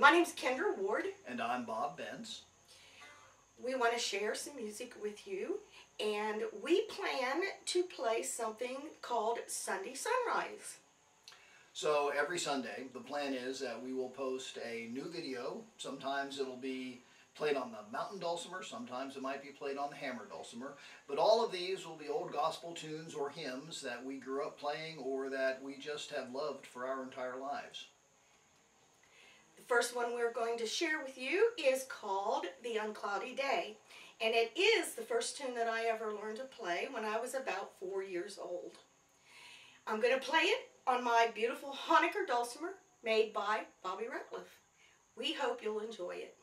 My name's Kendra Ward. And I'm Bob Bence. We want to share some music with you, and we plan to play something called Sunday Sunrise. So every Sunday, the plan is that we will post a new video. Sometimes it'll be played on the mountain dulcimer, sometimes it might be played on the hammer dulcimer. But all of these will be old gospel tunes or hymns that we grew up playing or that we just have loved for our entire lives. First one we're going to share with you is called The Uncloudy Day. And it is the first tune that I ever learned to play when I was about four years old. I'm going to play it on my beautiful Honecker dulcimer made by Bobby Ratliff. We hope you'll enjoy it.